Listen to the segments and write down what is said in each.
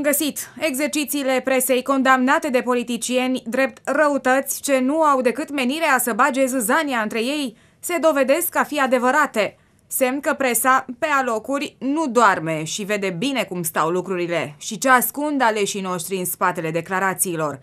Bun găsit! Exercițiile presei condamnate de politicieni drept răutăți ce nu au decât menirea să bage zâzania între ei se dovedesc a fi adevărate. Semn că presa, pe alocuri, nu doarme și vede bine cum stau lucrurile și ce ascund aleșii noștri în spatele declarațiilor.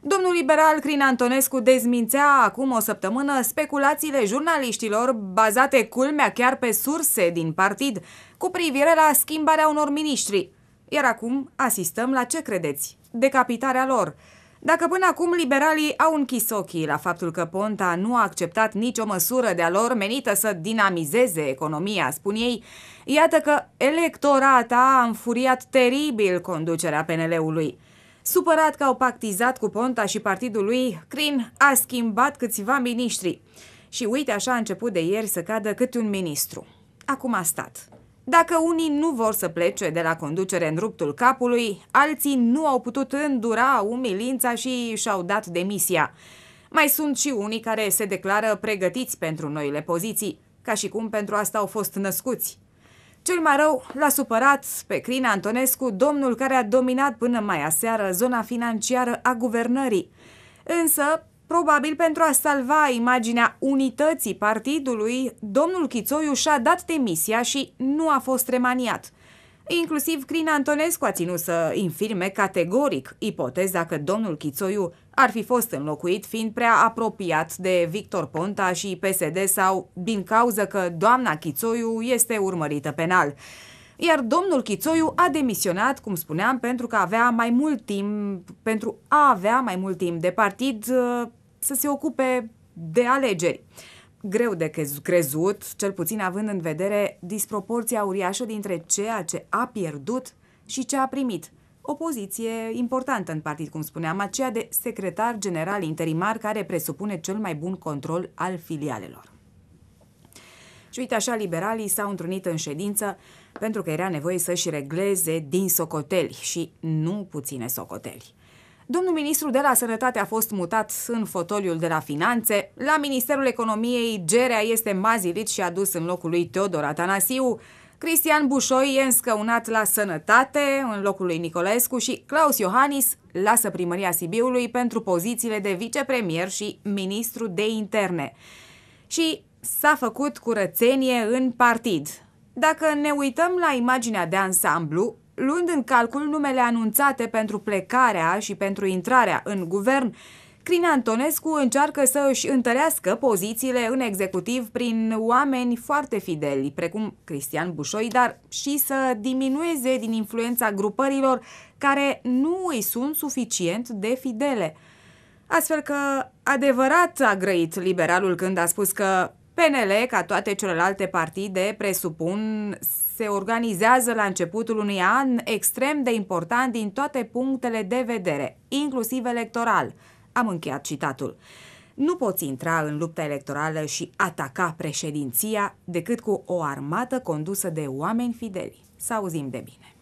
Domnul liberal Crin Antonescu dezmințea acum o săptămână speculațiile jurnaliștilor bazate culmea chiar pe surse din partid cu privire la schimbarea unor miniștri. Iar acum asistăm la ce credeți? Decapitarea lor. Dacă până acum liberalii au închis ochii la faptul că Ponta nu a acceptat nicio măsură de-a lor menită să dinamizeze economia, spun ei, iată că electorata a înfuriat teribil conducerea PNL-ului. Supărat că au pactizat cu Ponta și partidul lui, Crin a schimbat câțiva miniștri. Și uite așa a început de ieri să cadă câte un ministru. Acum a stat. Dacă unii nu vor să plece de la conducere în ruptul capului, alții nu au putut îndura umilința și și-au dat demisia. Mai sunt și unii care se declară pregătiți pentru noile poziții, ca și cum pentru asta au fost născuți. Cel mai rău l-a supărat pe Crin Antonescu, domnul care a dominat până mai aseară zona financiară a guvernării. Însă, Probabil pentru a salva imaginea unității partidului, domnul Chițoiu și-a dat demisia și nu a fost remaniat. Inclusiv Crin Antonescu a ținut să infirme categoric ipoteza că domnul Chițoiu ar fi fost înlocuit fiind prea apropiat de Victor Ponta și PSD sau din cauză că doamna Chițoiu este urmărită penal. Iar domnul Chițoiu a demisionat, cum spuneam, pentru că avea mai mult timp, pentru a avea mai mult timp de partid să se ocupe de alegeri. Greu de crezut, cel puțin având în vedere disproporția uriașă dintre ceea ce a pierdut și ce a primit. O poziție importantă în partid, cum spuneam, aceea de secretar general interimar care presupune cel mai bun control al filialelor. Și uite așa, liberalii s-au întrunit în ședință pentru că era nevoie să-și regleze din socoteli și nu puține socoteli. Domnul ministru de la Sănătate a fost mutat în fotoliul de la Finanțe. La Ministerul Economiei, Gerea este mazilit și adus în locul lui Teodor Atanasiu. Cristian Bușoi e înscăunat la Sănătate în locul lui Nicolescu și Claus Iohannis lasă primăria Sibiului pentru pozițiile de vicepremier și ministru de interne. Și s-a făcut curățenie în partid. Dacă ne uităm la imaginea de ansamblu, luând în calcul numele anunțate pentru plecarea și pentru intrarea în guvern, Crin Antonescu încearcă să își întărească pozițiile în executiv prin oameni foarte fideli, precum Cristian Bușoi, dar și să diminueze din influența grupărilor care nu îi sunt suficient de fidele. Astfel că adevărat a grăit liberalul când a spus că PNL, ca toate celelalte partide, presupun, se organizează la începutul unui an extrem de important din toate punctele de vedere, inclusiv electoral. Am încheiat citatul. Nu poți intra în lupta electorală și ataca președinția decât cu o armată condusă de oameni fideli. Să auzim de bine.